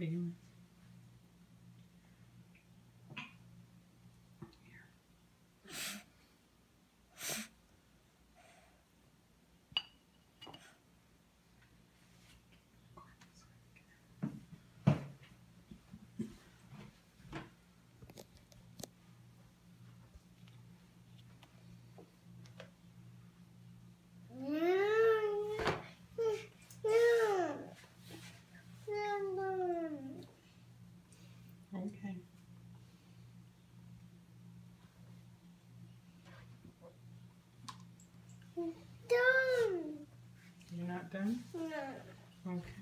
Блин. Done. You're not done? No. Okay.